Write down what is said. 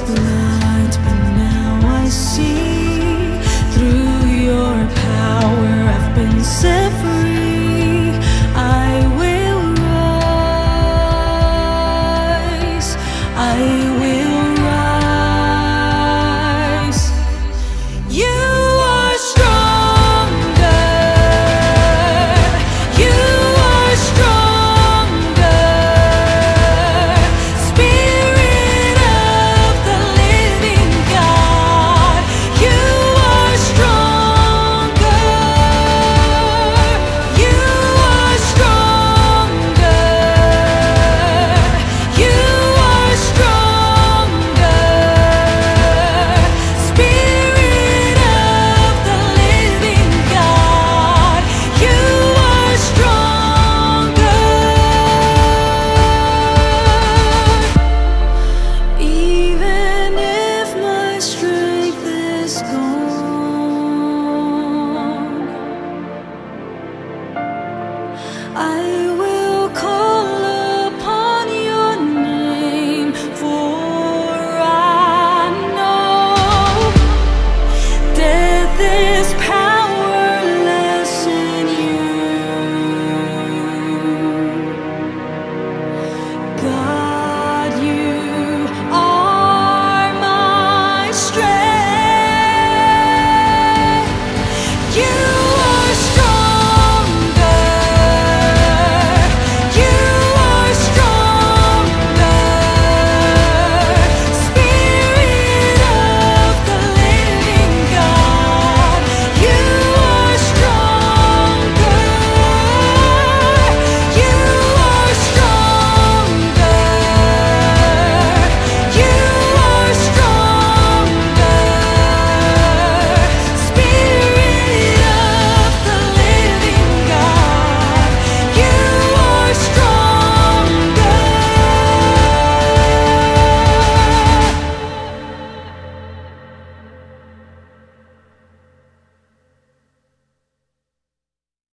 blind, but now I see Through your power I've been set